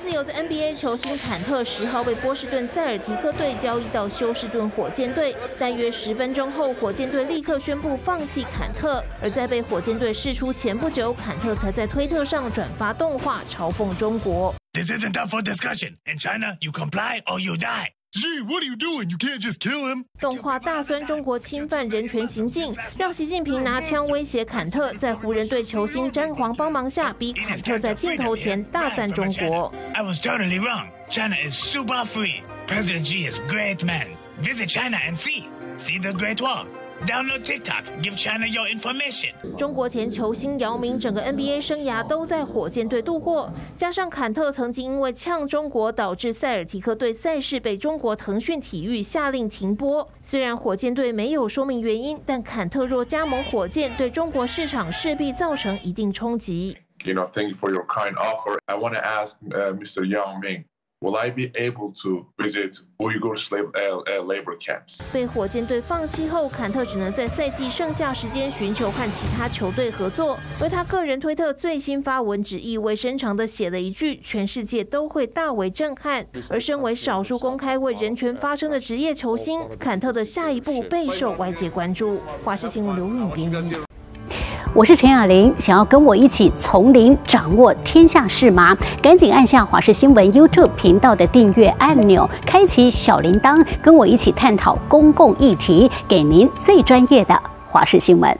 自由的 NBA 球星坎特十号被波士顿塞尔提克队交易到休斯顿火箭队，但约十分钟后，火箭队立刻宣布放弃坎特。而在被火箭队释出前不久，坎特才在推特上转发动画嘲讽中国。This isn't up for discussion. In China, you comply or you die. Gee, what are you doing? You can't just kill him. 动画大酸中国侵犯人权行径，让习近平拿枪威胁坎特，在湖人队球星詹皇帮忙下，逼坎特在镜头前大赞中国。I was totally wrong. China is super free. President Xi is great man. Visit China and see. See the Great Wall. Download TikTok. Give China your information. 中国前球星姚明整个 NBA 生涯都在火箭队度过，加上坎特曾经因为呛中国，导致塞尔提克队赛事被中国腾讯体育下令停播。虽然火箭队没有说明原因，但坎特若加盟火箭，对中国市场势必造成一定冲击。You know, thank you for your kind offer. I want to ask uh, Mr. Yang Ming. Will I be able to visit Uyghur slave uh, uh, labor camps? 被火箭队放弃后，坎特只能在赛季剩下时间寻求和其他球队合作。而他个人推特最新发文，只意味深长地写了一句：“全世界都会大为震撼。”而身为少数公开为人权发声的职业球星，坎特的下一步备受外界关注。华视新闻刘敏编译。我是陈雅玲，想要跟我一起从零掌握天下事吗？赶紧按下华视新闻 YouTube 频道的订阅按钮，开启小铃铛，跟我一起探讨公共议题，给您最专业的华视新闻。